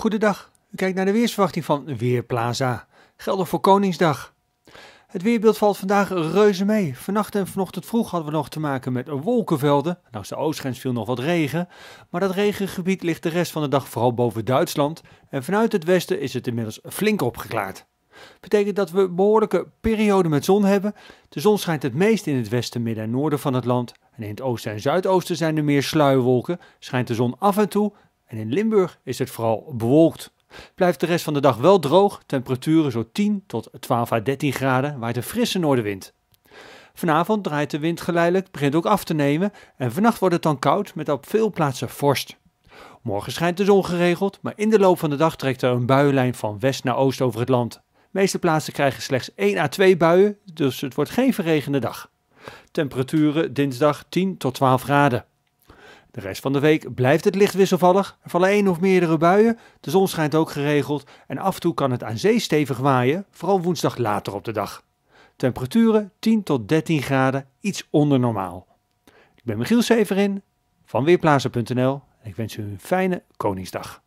Goedendag, u kijkt naar de weersverwachting van Weerplaza. Geldig voor Koningsdag. Het weerbeeld valt vandaag reuze mee. Vannacht en vanochtend vroeg hadden we nog te maken met wolkenvelden. Langs de oostgrens viel nog wat regen. Maar dat regengebied ligt de rest van de dag vooral boven Duitsland. En vanuit het westen is het inmiddels flink opgeklaard. Betekent dat we behoorlijke perioden met zon hebben. De zon schijnt het meest in het westen, midden en noorden van het land. En in het oosten en zuidoosten zijn er meer sluierwolken. Schijnt de zon af en toe. En in Limburg is het vooral bewolkt. Blijft de rest van de dag wel droog, temperaturen zo 10 tot 12 à 13 graden, waait een frisse noordenwind. Vanavond draait de wind geleidelijk, begint ook af te nemen en vannacht wordt het dan koud met op veel plaatsen vorst. Morgen schijnt de zon geregeld, maar in de loop van de dag trekt er een buienlijn van west naar oost over het land. De meeste plaatsen krijgen slechts 1 à 2 buien, dus het wordt geen verregende dag. Temperaturen dinsdag 10 tot 12 graden. De rest van de week blijft het licht wisselvallig. Er vallen één of meerdere buien. De zon schijnt ook geregeld en af en toe kan het aan zee stevig waaien, vooral woensdag later op de dag. Temperaturen 10 tot 13 graden, iets onder normaal. Ik ben Michiel Severin van Weerplaza.nl en ik wens u een fijne Koningsdag.